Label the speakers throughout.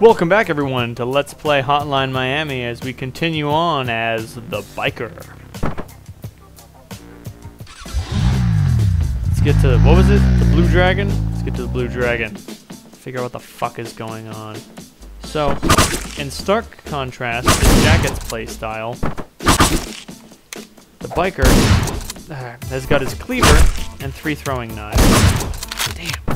Speaker 1: Welcome back, everyone, to Let's Play Hotline Miami as we continue on as the biker. Let's get to what was it? The Blue Dragon. Let's get to the Blue Dragon. Figure out what the fuck is going on. So, in stark contrast to Jacket's playstyle, the biker uh, has got his cleaver and three throwing knives. Damn.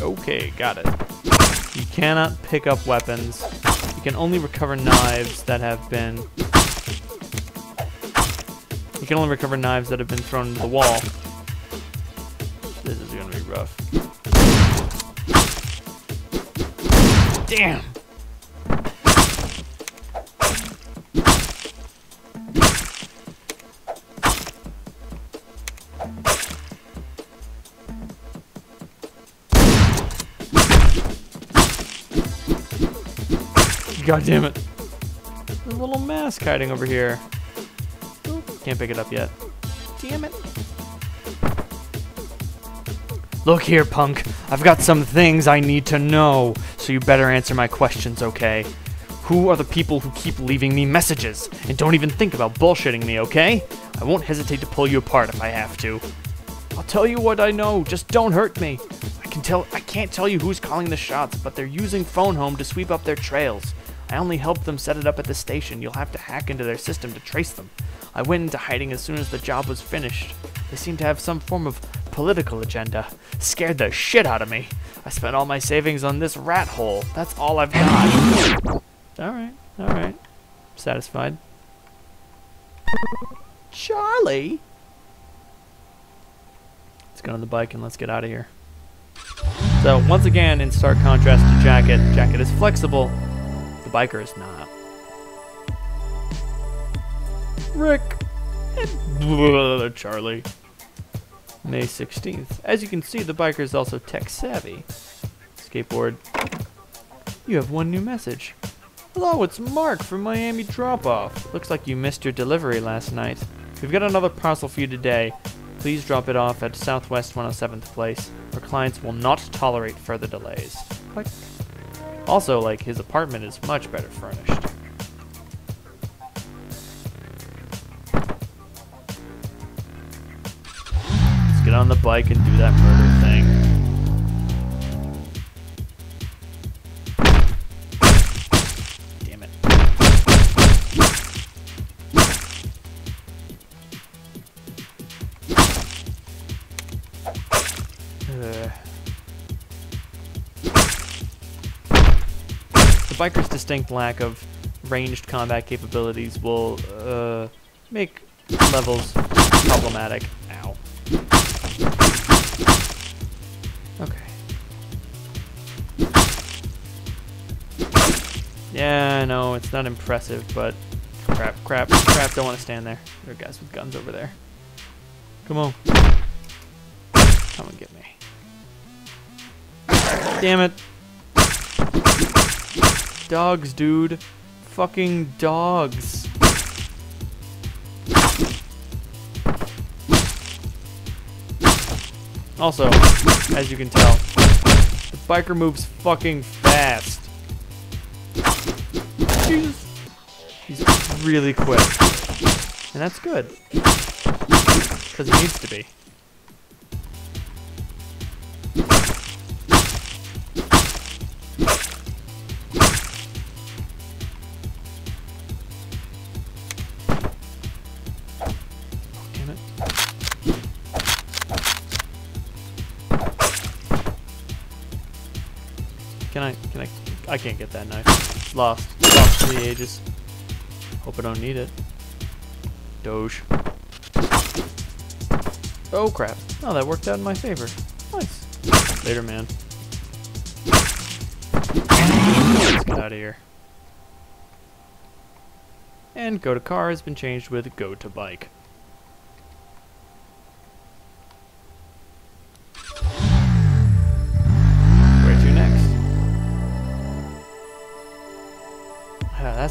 Speaker 1: Okay, got it. You cannot pick up weapons. You can only recover knives that have been... You can only recover knives that have been thrown into the wall. This is gonna be rough. Damn! God damn it. There's a little mask hiding over here. Can't pick it up yet. Damn it. Look here, punk. I've got some things I need to know, so you better answer my questions, okay? Who are the people who keep leaving me messages and don't even think about bullshitting me, okay? I won't hesitate to pull you apart if I have to. I'll tell you what I know, just don't hurt me. I can tell I can't tell you who's calling the shots, but they're using Phone Home to sweep up their trails. I only helped them set it up at the station. You'll have to hack into their system to trace them. I went into hiding as soon as the job was finished. They seem to have some form of political agenda. Scared the shit out of me. I spent all my savings on this rat hole. That's all I've got. Alright, alright. Satisfied. Charlie? Let's get on the bike and let's get out of here. So, once again, in stark contrast to Jacket, Jacket is flexible, the biker is not. Rick and Charlie. May 16th. As you can see, the biker is also tech savvy. Skateboard. You have one new message. Hello, it's Mark from Miami Drop Off. Looks like you missed your delivery last night. We've got another parcel for you today. Please drop it off at Southwest 107th Place. Our clients will not tolerate further delays. Click. Also, like, his apartment is much better furnished. Let's get on the bike and do that murder thing. The biker's distinct lack of ranged combat capabilities will uh, make levels problematic. Ow. Okay. Yeah, no, it's not impressive, but crap, crap, crap, don't want to stand there. There are guys with guns over there. Come on. Come and get me. Damn it. Dogs, dude. Fucking dogs. Also, as you can tell, the biker moves fucking fast. Jesus. He's really quick. And that's good. Because he needs to be. Can I, can I, I can't get that knife. Lost. Lost to the ages. Hope I don't need it. Doge. Oh crap. Oh, that worked out in my favor. Nice. Later, man. Let's get out of here. And go to car has been changed with go to bike.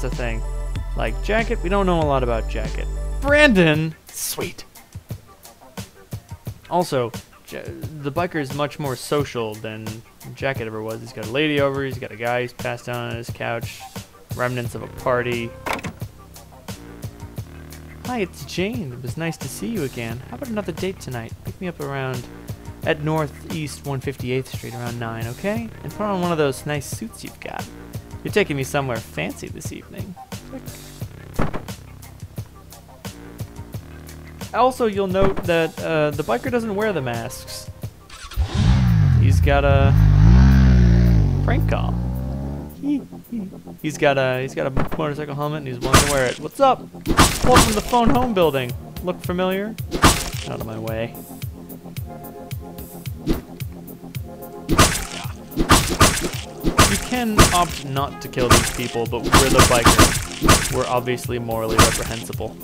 Speaker 1: That's the thing. Like, Jacket, we don't know a lot about Jacket. Brandon! Sweet. Also, Ja- the biker is much more social than Jacket ever was. He's got a lady over, he's got a guy who's passed out on his couch, remnants of a party. Hi, it's Jane. It was nice to see you again. How about another date tonight? Pick me up around at Northeast 158th Street around 9, okay? And put on one of those nice suits you've got. You're taking me somewhere fancy this evening. Also, you'll note that uh, the biker doesn't wear the masks. He's got a prank call. He's got a he's got a motorcycle helmet and he's willing to wear it. What's up? Welcome to the phone home building. Look familiar? Out of my way. Can opt not to kill these people, but we're the bikers. We're obviously morally reprehensible.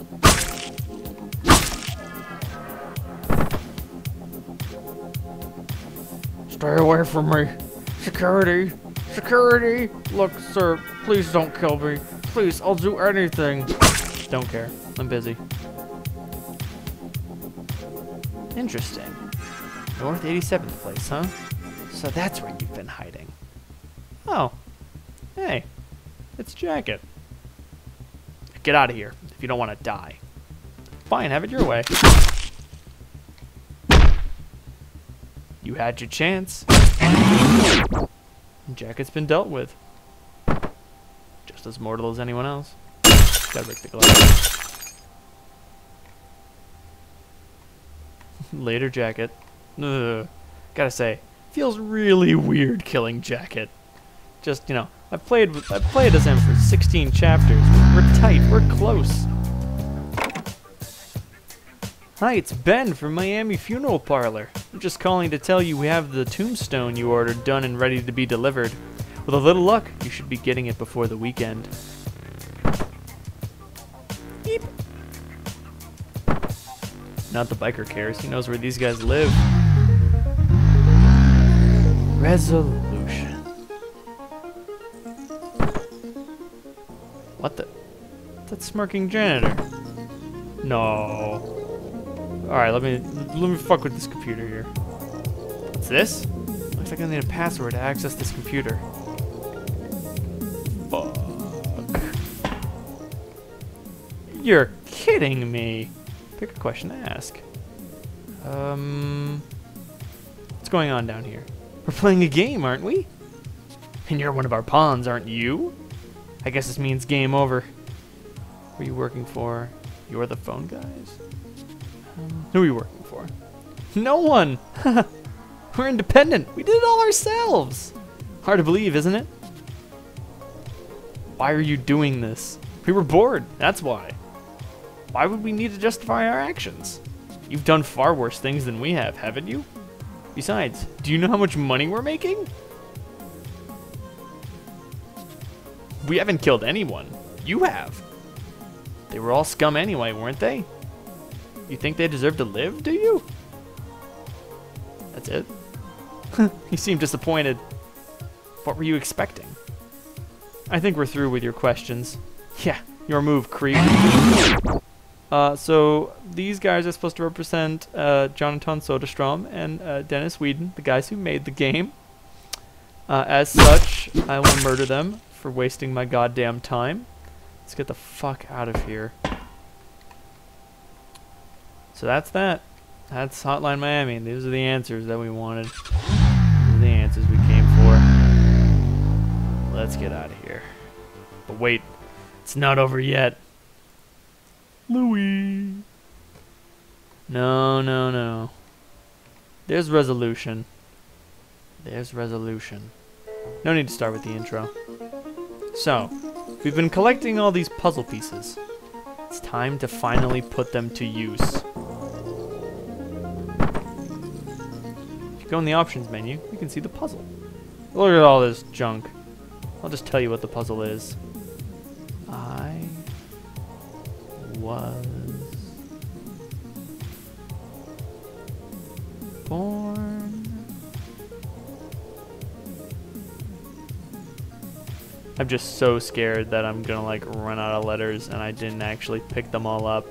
Speaker 1: Stay away from me. Security. Security. Look, sir, please don't kill me. Please, I'll do anything. Don't care. I'm busy. Interesting. North 87th place, huh? So that's where you've been hiding. Oh. Hey. It's Jacket. Get out of here if you don't want to die. Fine, have it your way. You had your chance. Jacket's been dealt with. Just as mortal as anyone else. Gotta break the glass. Later, Jacket. Ugh. Gotta say, feels really weird killing Jacket. Just, you know, I've played with, I've played as him for 16 chapters. We're tight, we're close. Hi, it's Ben from Miami Funeral Parlor. I'm just calling to tell you we have the tombstone you ordered done and ready to be delivered. With a little luck, you should be getting it before the weekend. Beep. Not the biker cares. He knows where these guys live. Resolution. What the? That smirking janitor. No. Alright, let me let me fuck with this computer here. What's this? Looks like I need a password to access this computer. Fuck. You're kidding me. Pick a question to ask. Um What's going on down here? We're playing a game, aren't we? And you're one of our pawns, aren't you? I guess this means game over. Who are you working for? You're the phone guys? Um, who are you working for? No one! We're independent. We did it all ourselves. Hard to believe, isn't it? Why are you doing this? We were bored. That's why. Why would we need to justify our actions? You've done far worse things than we have, haven't you? Besides, do you know how much money we're making? We haven't killed anyone. You have. They were all scum anyway, weren't they? You think they deserve to live, do you? That's it? you seem disappointed. What were you expecting? I think we're through with your questions. Yeah, your move, creep. Uh, so these guys are supposed to represent uh, Jonatan Söderström and uh, Dennis Wedin, the guys who made the game. Uh, as such, I will murder them for wasting my goddamn time. Let's get the fuck out of here. So that's that. That's Hotline Miami. These are the answers that we wanted. These are the answers we came for. Let's get out of here. But wait, it's not over yet. Louis. No, no, no. There's resolution. There's resolution. No need to start with the intro. So, we've been collecting all these puzzle pieces. It's time to finally put them to use. If you go in the options menu, you can see the puzzle. Look at all this junk. I'll just tell you what the puzzle is. I was born. I'm just so scared that I'm gonna like run out of letters and I didn't actually pick them all up.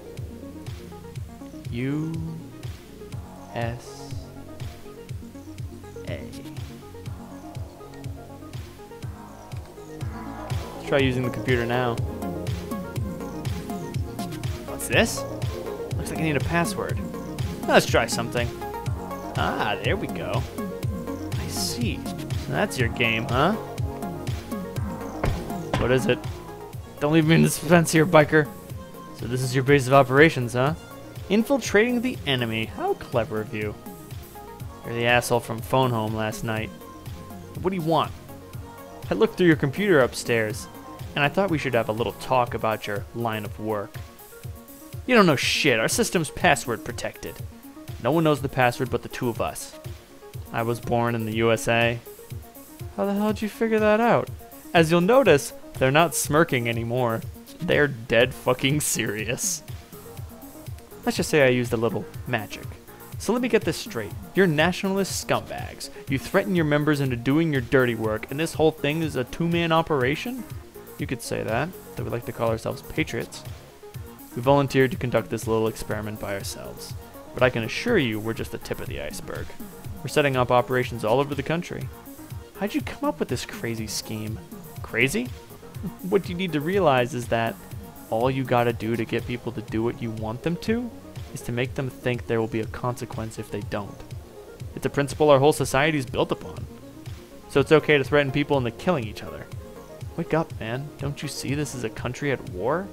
Speaker 1: U S A. Let's try using the computer now. What's this? Looks like I need a password. Let's try something. Ah, there we go. I see. So that's your game, huh? What is it? Don't leave me in suspense here, biker. So this is your base of operations, huh? Infiltrating the enemy. How clever of you. You're the asshole from Phone Home last night. What do you want? I looked through your computer upstairs, and I thought we should have a little talk about your line of work. You don't know shit. Our system's password protected. No one knows the password but the two of us. I was born in the USA. How the hell did you figure that out? As you'll notice, they're not smirking anymore. They're dead fucking serious. Let's just say I used a little magic. So let me get this straight. You're nationalist scumbags. You threaten your members into doing your dirty work, and this whole thing is a two-man operation? You could say that, that we like to call ourselves patriots. We volunteered to conduct this little experiment by ourselves. But I can assure you we're just the tip of the iceberg. We're setting up operations all over the country. How'd you come up with this crazy scheme? Crazy? What you need to realize is that all you gotta do to get people to do what you want them to is to make them think there will be a consequence if they don't. It's a principle our whole society is built upon. So it's okay to threaten people into killing each other. Wake up, man. Don't you see this is a country at war?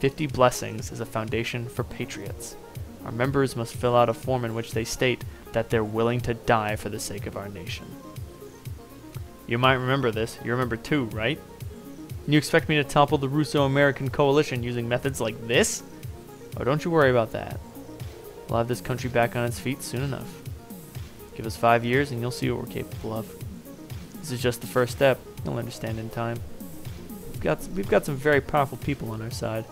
Speaker 1: 50 Blessings is a foundation for patriots. Our members must fill out a form in which they state that they're willing to die for the sake of our nation. You might remember this. You remember too, right? And you expect me to topple the Russo-American coalition using methods like this? Oh, don't you worry about that. We'll have this country back on its feet soon enough. Give us five years and you'll see what we're capable of. This is just the first step. You'll understand in time. We've got, we've got some very powerful people on our side.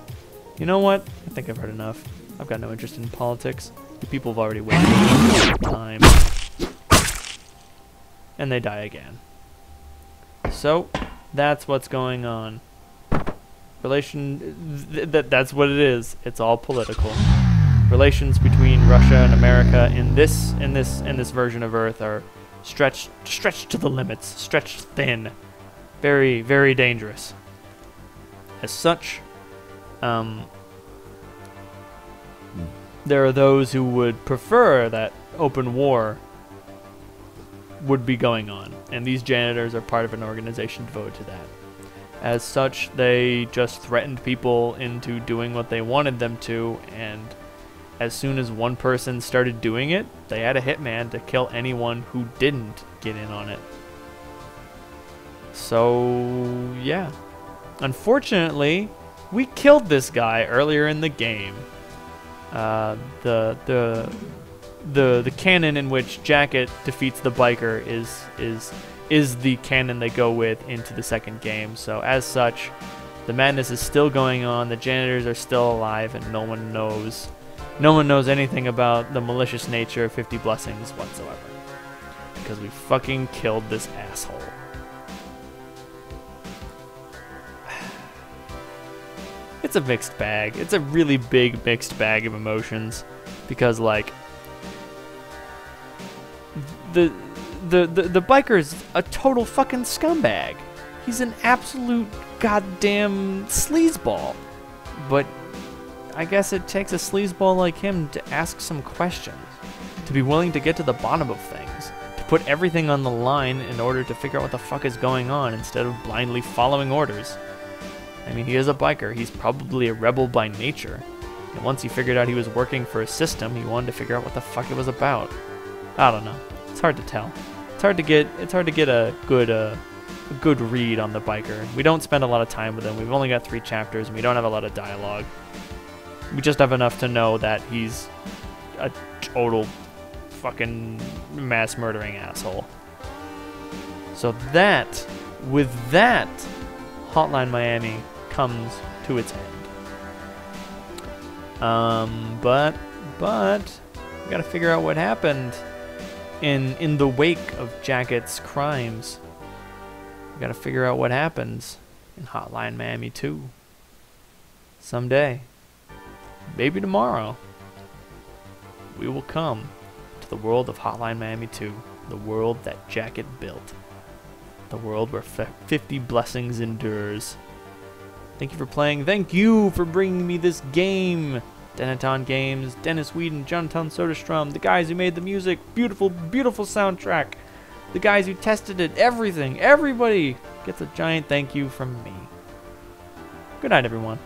Speaker 1: You know what? I think I've heard enough. I've got no interest in politics. The people have already wasted time. And they die again. So, that's what's going on. Relation, th th that's what it is. It's all political. Relations between Russia and America in this in this in this version of Earth are stretched stretched to the limits, stretched thin, very very dangerous. As such, um, there are those who would prefer that open war would be going on, and these janitors are part of an organization devoted to that. As such, they just threatened people into doing what they wanted them to, and as soon as one person started doing it, they had a hitman to kill anyone who didn't get in on it. So, yeah. Unfortunately, we killed this guy earlier in the game. Uh, the the the the canon in which Jacket defeats the biker is is is the canon they go with into the second game. So as such, the madness is still going on. The janitors are still alive, and no one knows no one knows anything about the malicious nature of 50 blessings whatsoever because we fucking killed this asshole. It's a mixed bag. It's a really big mixed bag of emotions because like the the the, the biker's a total fucking scumbag. He's an absolute goddamn sleazeball. But I guess it takes a sleazeball like him to ask some questions, to be willing to get to the bottom of things, to put everything on the line in order to figure out what the fuck is going on instead of blindly following orders. I mean, he is a biker. He's probably a rebel by nature. And once he figured out he was working for a system, he wanted to figure out what the fuck it was about. I don't know. It's hard to tell. It's hard to get. It's hard to get a good, uh, a good read on the biker. We don't spend a lot of time with him. We've only got three chapters, and we don't have a lot of dialogue. We just have enough to know that he's a total fucking mass murdering asshole. So that, with that, Hotline Miami comes to its end. Um, but, but, we gotta figure out what happened in in the wake of Jacket's crimes. We gotta figure out what happens in Hotline Miami 2. Someday. Maybe tomorrow. We will come to the world of Hotline Miami 2, the world that Jacket built, the world where 50 blessings endures. Thank you for playing. Thank you for bringing me this game. Dennaton Games, Dennis Wedin, Jonatan Söderström, the guys who made the music, beautiful, beautiful soundtrack, the guys who tested it, everything, everybody gets a giant thank you from me. Good night, everyone.